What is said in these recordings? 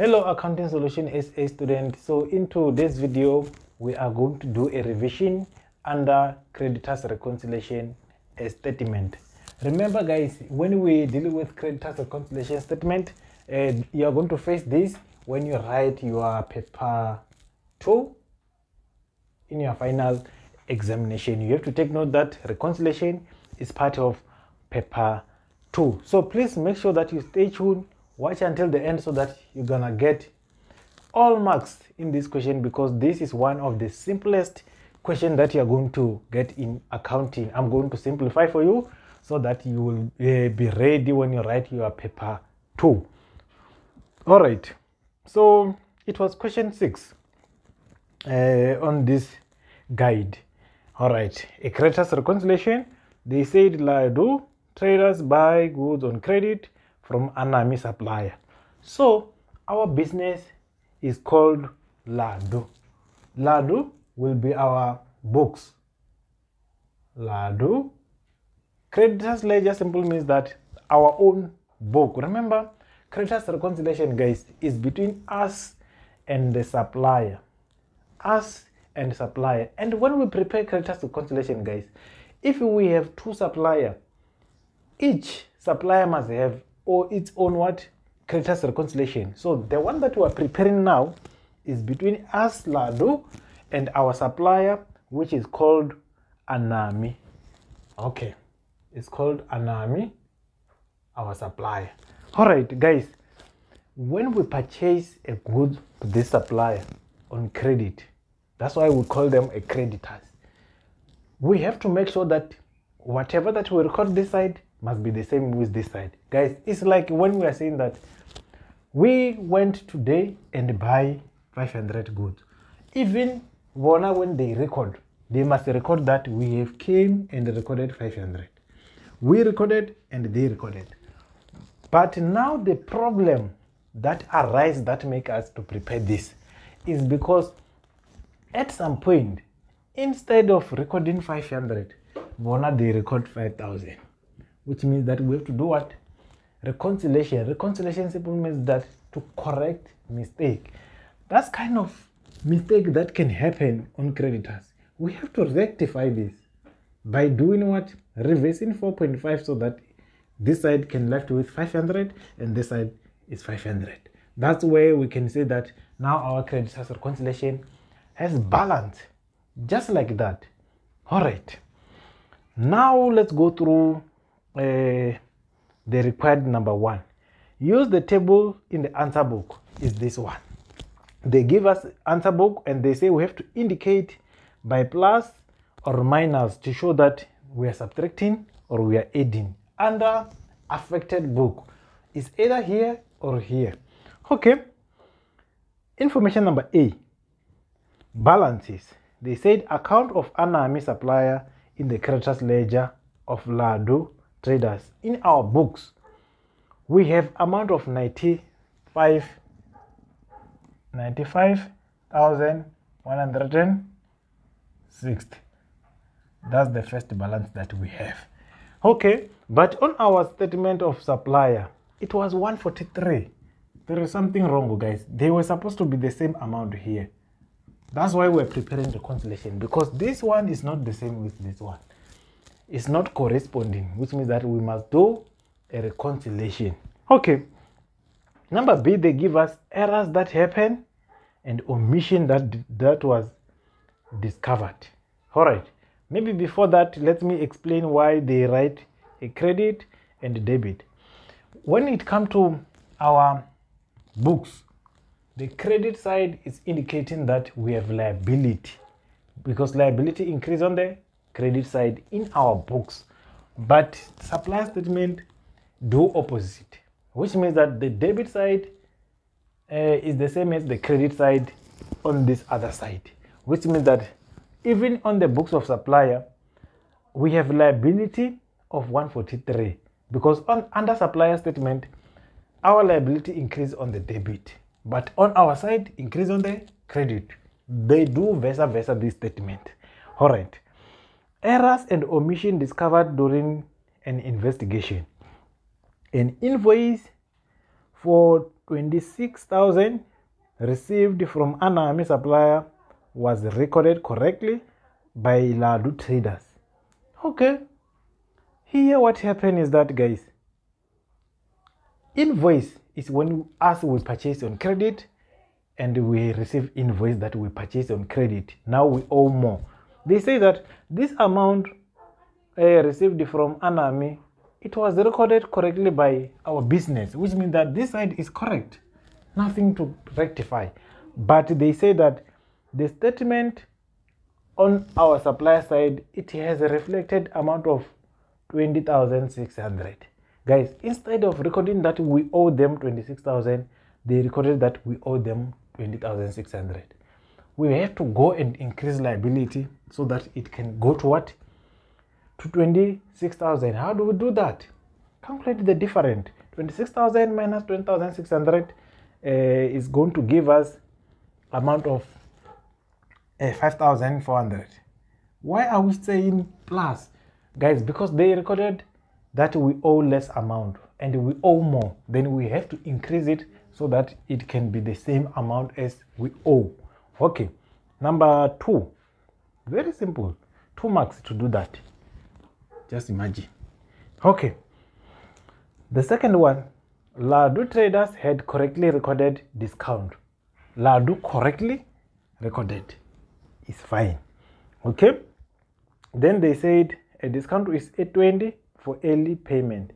Hello Accounting Solution SA student. So into this video, we are going to do a revision under creditors reconciliation statement. Remember guys, when we deal with creditors reconciliation statement, uh, you are going to face this when you write your paper 2 in your final examination. You have to take note that reconciliation is part of paper 2. So please make sure that you stay tuned, watch until the end so that you're gonna get all marks in this question because this is one of the simplest question that you're going to get in accounting. I'm going to simplify for you so that you will uh, be ready when you write your paper 2. All right. So it was question 6 uh, on this guide. All right. A creditors reconciliation. They said Ladu traders buy goods on credit from Anami supplier. So our business is called Ladu. Ladu will be our books. Ladu. Creditors ledger simply means that our own book. Remember, creditors reconciliation, guys, is between us and the supplier. Us and supplier. And when we prepare creditors reconciliation, guys, if we have two supplier, each supplier must have or its own what creditors reconciliation. So the one that we are preparing now is between us, Ladu, and our supplier, which is called Anami. Okay, it's called Anami, our supplier. All right, guys, when we purchase a good to this supplier on credit, that's why we call them a creditors. We have to make sure that whatever that we record this side must be the same with this side. Guys, it's like when we are saying that we went today and buy 500 goods. Even Warner, when they record, they must record that we have came and recorded 500. We recorded and they recorded. But now the problem that arise that make us to prepare this is because at some point, instead of recording 500, Warner they record 5,000 which means that we have to do what? Reconciliation. Reconciliation simply means that to correct mistake. That's kind of mistake that can happen on creditors. We have to rectify this by doing what? Reversing 4.5 so that this side can left with 500 and this side is 500. That's where we can say that now our creditors reconciliation has balance just like that. All right. Now let's go through Uh, the required number one. Use the table in the answer book is this one. They give us answer book and they say we have to indicate by plus or minus to show that we are subtracting or we are adding under affected book is either here or here. Okay. Information number A. Balances. They said account of Anami supplier in the creditors ledger of Ladu traders. In our books we have amount of 95 95,160 that's the first balance that we have. Okay but on our statement of supplier it was 143 there is something wrong guys. They were supposed to be the same amount here. That's why we're preparing the reconciliation because this one is not the same with this one is not corresponding, which means that we must do a reconciliation. Okay. Number B, they give us errors that happen and omission that that was discovered. All right. Maybe before that, let me explain why they write a credit and a debit. When it comes to our books, the credit side is indicating that we have liability because liability increase on the credit side in our books but supply statement do opposite which means that the debit side uh, is the same as the credit side on this other side which means that even on the books of supplier we have liability of 143 because on under supplier statement our liability increase on the debit but on our side increase on the credit. They do versa versa this statement. All right Errors and omission discovered during an investigation. An invoice for 26,000 received from Anami supplier was recorded correctly by Ladu traders. Okay. Here what happened is that guys, invoice is when us we purchase on credit and we receive invoice that we purchase on credit. Now we owe more. They say that this amount uh, received from Anami, it was recorded correctly by our business, which means that this side is correct. Nothing to rectify. But they say that the statement on our supply side, it has a reflected amount of 20,600. Guys, instead of recording that we owe them 26,000, they recorded that we owe them 20,600. We have to go and increase liability so that it can go to what? To 26,000. How do we do that? Calculate the difference. 26,000 minus 20,600 uh, is going to give us amount of uh, 5,400. Why are we saying plus? Guys, because they recorded that we owe less amount and we owe more, then we have to increase it so that it can be the same amount as we owe. Okay, number two, very simple, two marks to do that. Just imagine. Okay, the second one, Ladu traders had correctly recorded discount. Ladu correctly recorded is fine. Okay, then they said a discount is 820 for early payment.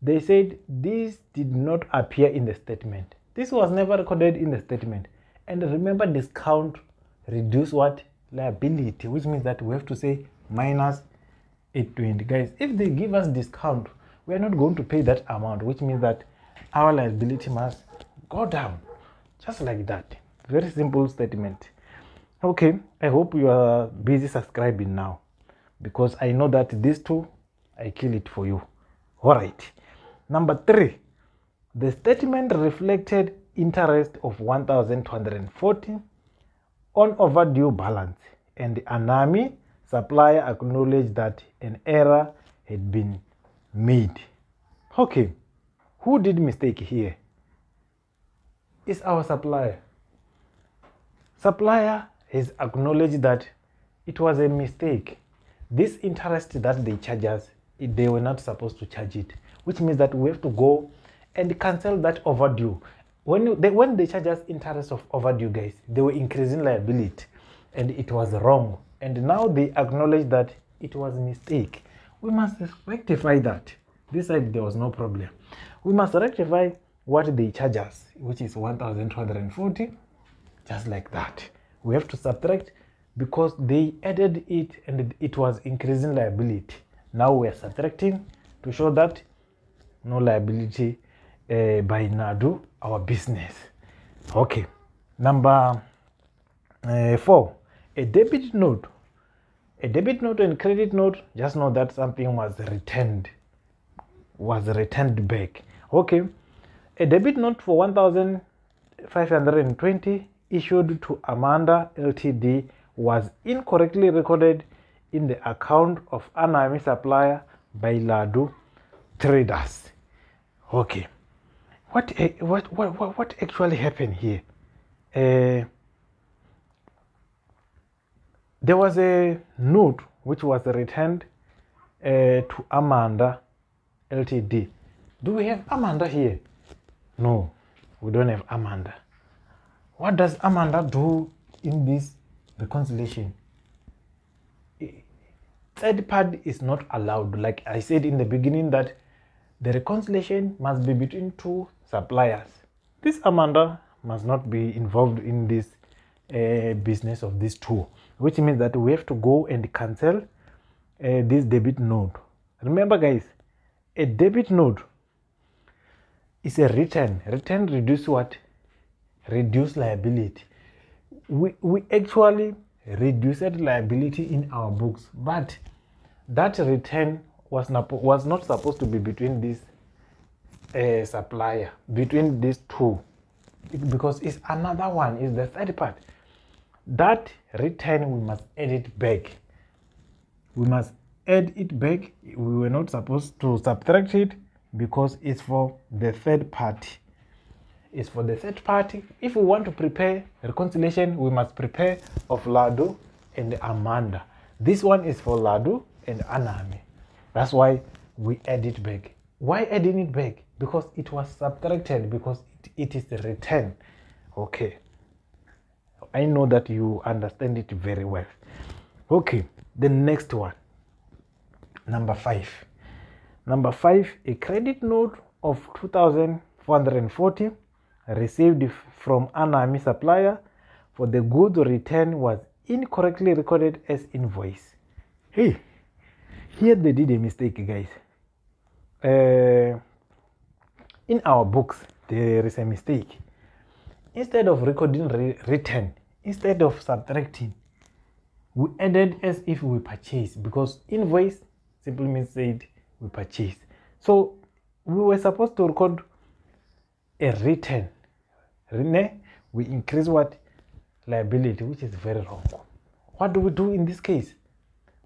They said this did not appear in the statement. This was never recorded in the statement. And remember, discount reduce what liability, which means that we have to say minus 820. Guys, if they give us discount, we are not going to pay that amount, which means that our liability must go down, just like that. Very simple statement. Okay, I hope you are busy subscribing now because I know that these two, I kill it for you. All right. Number three, the statement reflected interest of 1,240 on overdue balance and the Anami supplier acknowledged that an error had been made. Okay, who did mistake here? Is our supplier. Supplier has acknowledged that it was a mistake. This interest that they charge us, they were not supposed to charge it, which means that we have to go and cancel that overdue. When they, when they charge us interest of overdue, guys, they were increasing liability and it was wrong. And now they acknowledge that it was a mistake. We must rectify that. This side, there was no problem. We must rectify what they charge us, which is 1,240, just like that we have to subtract because they added it and it was increasing liability. Now we are subtracting to show that no liability uh, by Ladu, our business. Okay, number uh, four, a debit note. A debit note and credit note, just know that something was returned, was returned back. Okay, a debit note for 1,520 issued to Amanda Ltd was incorrectly recorded in the account of Anami supplier by Ladu traders. Okay, what what what what actually happened here? Uh, there was a note which was returned uh, to Amanda Ltd. Do we have Amanda here? No, we don't have Amanda. What does Amanda do in this reconciliation? Third party is not allowed. Like I said in the beginning, that the reconciliation must be between two suppliers. This Amanda must not be involved in this uh, business of this two, which means that we have to go and cancel uh, this debit note. Remember, guys, a debit note is a return. Return reduce what? reduce liability. We, we actually reduced liability in our books, but that return was not, was not supposed to be between this uh, supplier, between these two, because it's another one, is the third part. That return, we must add it back. We must add it back. We were not supposed to subtract it because it's for the third party it's for the third party. If we want to prepare reconciliation, we must prepare of Ladu and Amanda. This one is for Ladu and Anami. That's why we add it back. Why adding it back? Because it was subtracted because it, it is returned. Okay. I know that you understand it very well. Okay, the next one. Number five. Number five, a credit note of 2,440 received from an Anami supplier for the goods returned was incorrectly recorded as invoice. Hey, here they did a mistake, guys. Uh, in our books, there is a mistake. Instead of recording re return, instead of subtracting, we added as if we purchased because invoice simply means said we purchased. So we were supposed to record a return. We increase what? Liability, which is very wrong. What do we do in this case?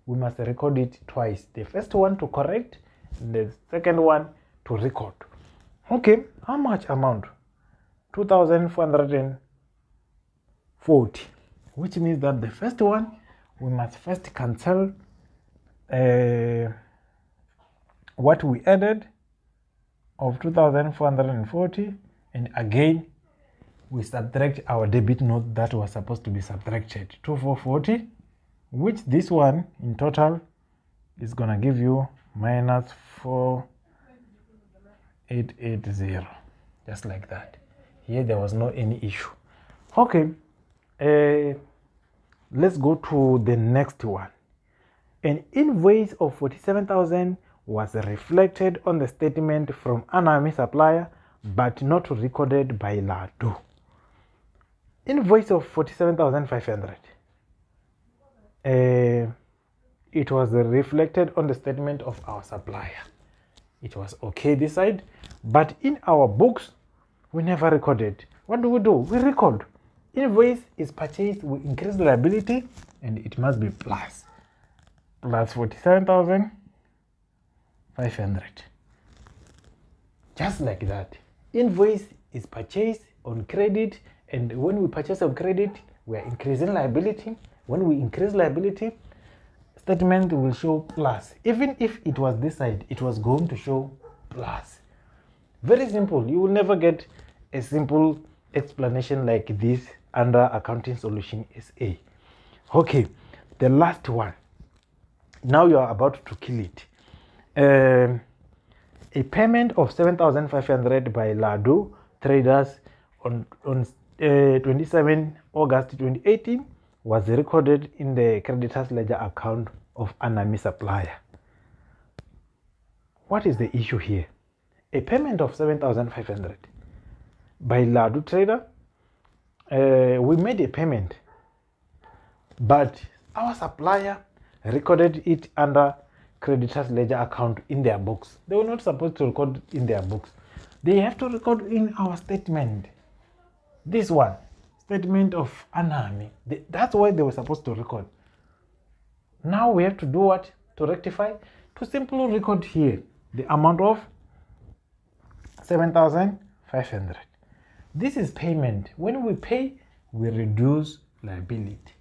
We must record it twice. The first one to correct, the second one to record. Okay, how much amount? 2440, which means that the first one we must first cancel uh, what we added of 2440 and again we subtract our debit note that was supposed to be subtracted. 2440 which this one in total is gonna give you minus 4880 just like that here there was no any issue okay uh, let's go to the next one an invoice of 47,000 was reflected on the statement from Anami supplier but not recorded by Ladu. Invoice of 47,500. Uh, it was reflected on the statement of our supplier. It was okay this side, but in our books, we never recorded. What do we do? We record. Invoice is purchased, we increase liability, and it must be plus. Plus 47,000 500 just like that invoice is purchased on credit and when we purchase on credit we are increasing liability when we increase liability statement will show plus. Even if it was this side it was going to show plus. Very simple. You will never get a simple explanation like this under accounting solution sa okay the last one. Now you are about to kill it. Um, a payment of 7,500 by Ladu traders on, on uh, 27 August 2018 was recorded in the creditors ledger account of Anami supplier. What is the issue here? A payment of 7,500 by Ladu trader. Uh, we made a payment, but our supplier recorded it under creditors ledger account in their books. They were not supposed to record in their books. They have to record in our statement. This one, statement of Anami. That's why they were supposed to record. Now we have to do what? To rectify? To simply record here the amount of 7,500. This is payment. When we pay, we reduce liability.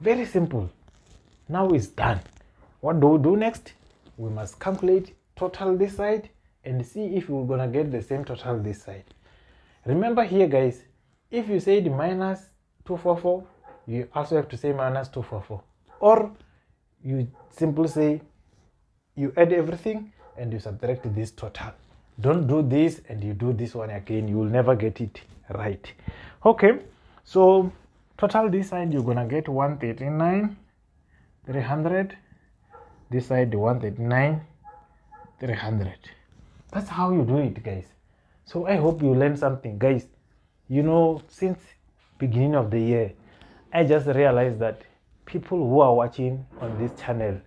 Very simple. Now it's done. What do we do next? We must calculate total this side and see if we're gonna get the same total this side. Remember here guys, if you say the minus 244, you also have to say minus 244. Or you simply say you add everything and you subtract this total. Don't do this and you do this one again, you will never get it right. Okay, so total this side you're gonna get 139, 300, this side 139 300 that's how you do it guys so i hope you learned something guys you know since beginning of the year i just realized that people who are watching on this channel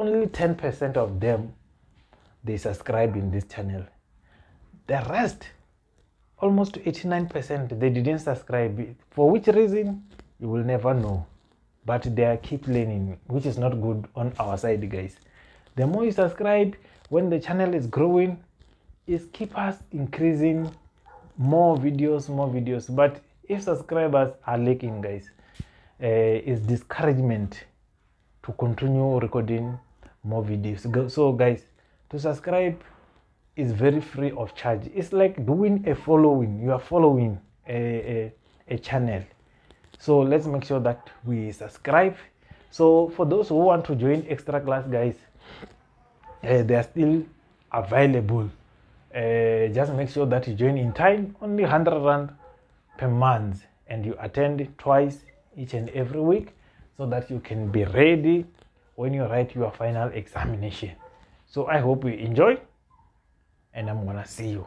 only 10% of them they subscribe in this channel. The rest almost 89% they didn't subscribe. For which reason? You will never know. But they are keep learning which is not good on our side guys. The more you subscribe when the channel is growing is keep us increasing more videos more videos. But if subscribers are lacking guys uh, it's discouragement to continue recording more videos. So guys to subscribe is very free of charge. It's like doing a following. You are following a, a, a channel. So let's make sure that we subscribe. So for those who want to join extra class guys uh, they are still available uh, just make sure that you join in time only 100 rand per month and you attend twice each and every week so that you can be ready when you write your final examination. So i hope you enjoy and i'm gonna see you